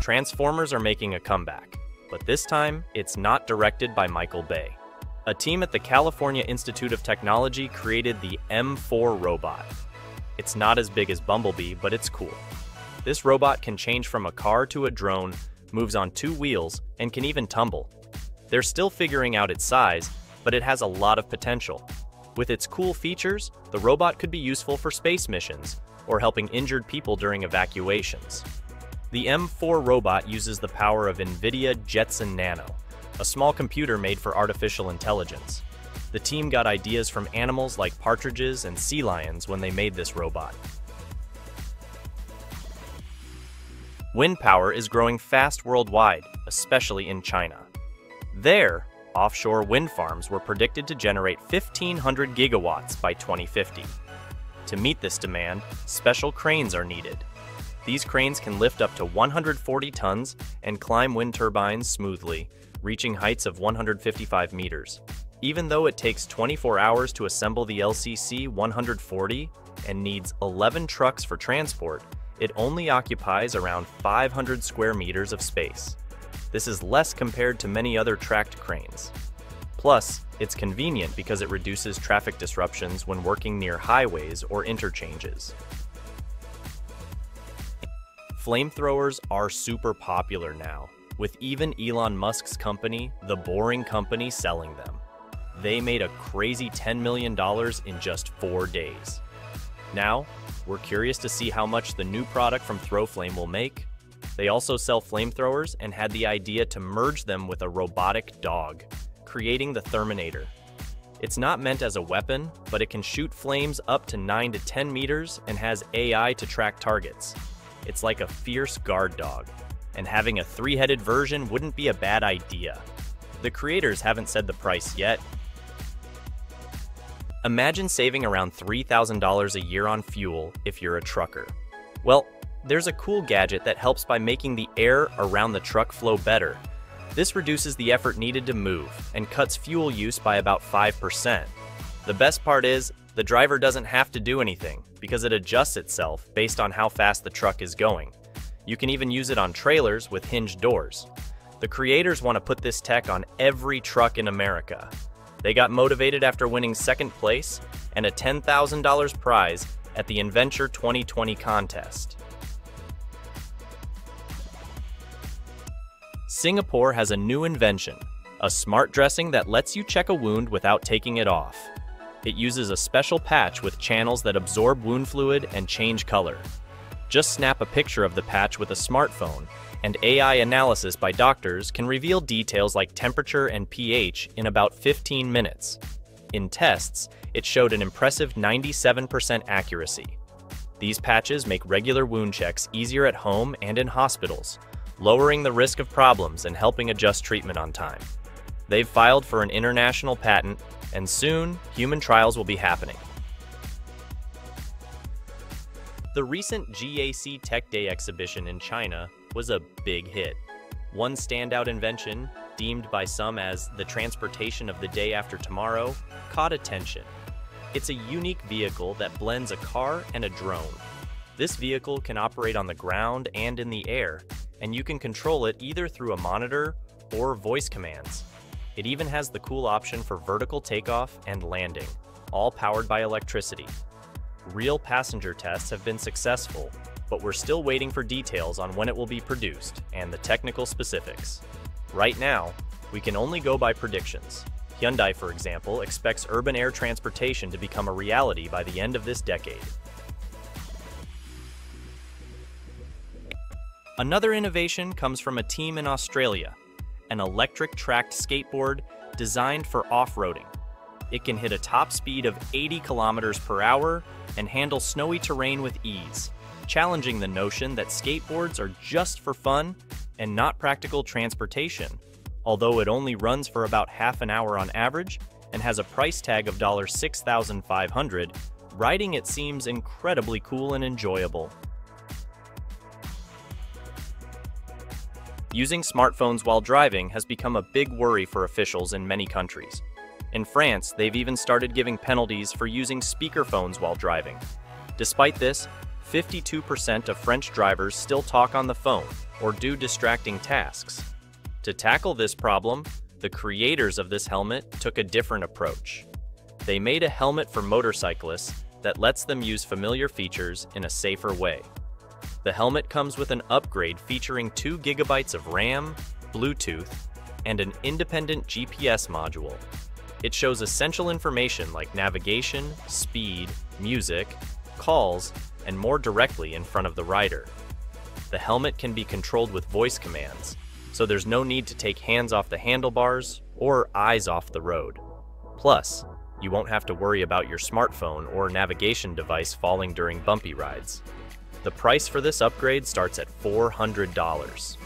Transformers are making a comeback, but this time it's not directed by Michael Bay. A team at the California Institute of Technology created the M4 robot. It's not as big as Bumblebee, but it's cool. This robot can change from a car to a drone, moves on two wheels, and can even tumble. They're still figuring out its size, but it has a lot of potential. With its cool features, the robot could be useful for space missions or helping injured people during evacuations. The M4 robot uses the power of NVIDIA Jetson Nano, a small computer made for artificial intelligence. The team got ideas from animals like partridges and sea lions when they made this robot. Wind power is growing fast worldwide, especially in China. There, offshore wind farms were predicted to generate 1,500 gigawatts by 2050. To meet this demand, special cranes are needed. These cranes can lift up to 140 tons and climb wind turbines smoothly, reaching heights of 155 meters. Even though it takes 24 hours to assemble the LCC 140 and needs 11 trucks for transport, it only occupies around 500 square meters of space. This is less compared to many other tracked cranes. Plus, it's convenient because it reduces traffic disruptions when working near highways or interchanges. Flamethrowers are super popular now, with even Elon Musk's company, The Boring Company, selling them. They made a crazy $10 million in just four days. Now, we're curious to see how much the new product from Throwflame will make. They also sell flamethrowers and had the idea to merge them with a robotic dog, creating the Thermonator. It's not meant as a weapon, but it can shoot flames up to 9 to 10 meters and has AI to track targets. It's like a fierce guard dog, and having a three-headed version wouldn't be a bad idea. The creators haven't said the price yet. Imagine saving around $3,000 a year on fuel if you're a trucker. Well, there's a cool gadget that helps by making the air around the truck flow better. This reduces the effort needed to move and cuts fuel use by about 5%. The best part is, the driver doesn't have to do anything because it adjusts itself based on how fast the truck is going. You can even use it on trailers with hinged doors. The creators want to put this tech on every truck in America. They got motivated after winning second place and a $10,000 prize at the Inventure 2020 contest. Singapore has a new invention, a smart dressing that lets you check a wound without taking it off. It uses a special patch with channels that absorb wound fluid and change color. Just snap a picture of the patch with a smartphone, and AI analysis by doctors can reveal details like temperature and pH in about 15 minutes. In tests, it showed an impressive 97% accuracy. These patches make regular wound checks easier at home and in hospitals, lowering the risk of problems and helping adjust treatment on time. They've filed for an international patent and soon human trials will be happening. The recent GAC Tech Day exhibition in China was a big hit. One standout invention, deemed by some as the transportation of the day after tomorrow, caught attention. It's a unique vehicle that blends a car and a drone. This vehicle can operate on the ground and in the air, and you can control it either through a monitor or voice commands. It even has the cool option for vertical takeoff and landing, all powered by electricity. Real passenger tests have been successful, but we're still waiting for details on when it will be produced and the technical specifics. Right now, we can only go by predictions. Hyundai, for example, expects urban air transportation to become a reality by the end of this decade. Another innovation comes from a team in Australia an electric tracked skateboard designed for off-roading. It can hit a top speed of 80 kilometers per hour and handle snowy terrain with ease, challenging the notion that skateboards are just for fun and not practical transportation. Although it only runs for about half an hour on average and has a price tag of $6,500, riding it seems incredibly cool and enjoyable. Using smartphones while driving has become a big worry for officials in many countries. In France, they've even started giving penalties for using speakerphones while driving. Despite this, 52% of French drivers still talk on the phone or do distracting tasks. To tackle this problem, the creators of this helmet took a different approach. They made a helmet for motorcyclists that lets them use familiar features in a safer way. The helmet comes with an upgrade featuring 2 gigabytes of RAM, Bluetooth, and an independent GPS module. It shows essential information like navigation, speed, music, calls, and more directly in front of the rider. The helmet can be controlled with voice commands, so there's no need to take hands off the handlebars or eyes off the road. Plus, you won't have to worry about your smartphone or navigation device falling during bumpy rides. The price for this upgrade starts at $400.